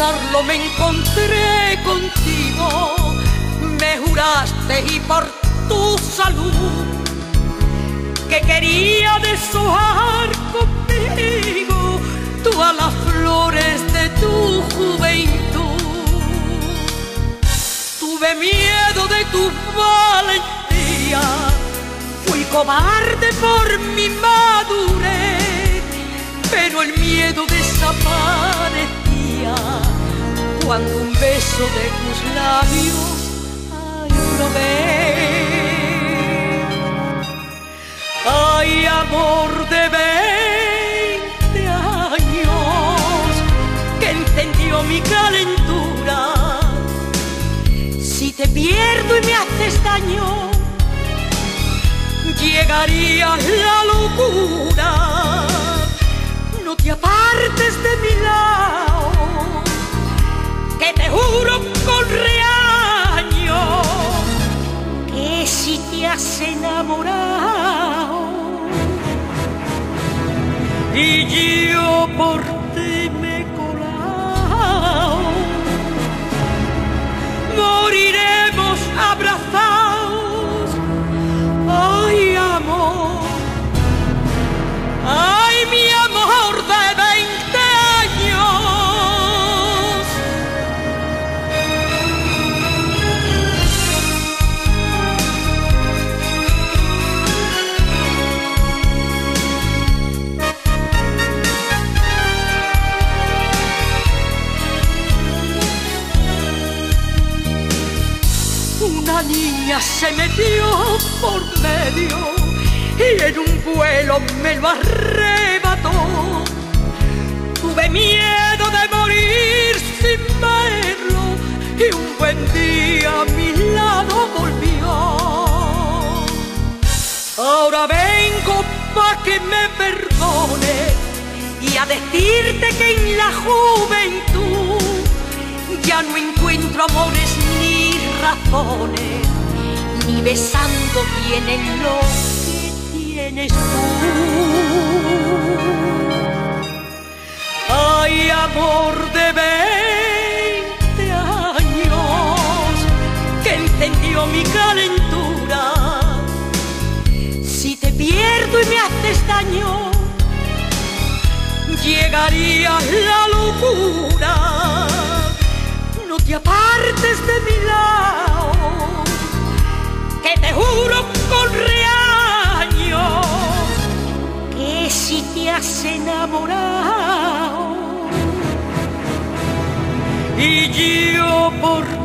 cuando me encontré contigo, me juraste y por tu salud que quería deshojar conmigo todas las flores de tu juventud. Tuve miedo de tu valentía, fui cobarde por mi madurez, cuando un beso de tus labios, ay, lo Ay, amor de veinte años que entendió mi calentura. Si te pierdo y me haces daño, llegaría la locura. Enamorado. Y yo por Una niña se metió por medio y en un vuelo me lo arrebató. Tuve miedo de morir sin verlo y un buen día a mi lado volvió. Ahora vengo pa' que me perdone y a decirte que en la juventud ya no encuentro amores ni ni besando tienen lo que tienes tú. Ay, amor de veinte años que entendió mi calentura. Si te pierdo y me haces daño, llegaría la locura. Juro con reaños que si te has enamorado y yo por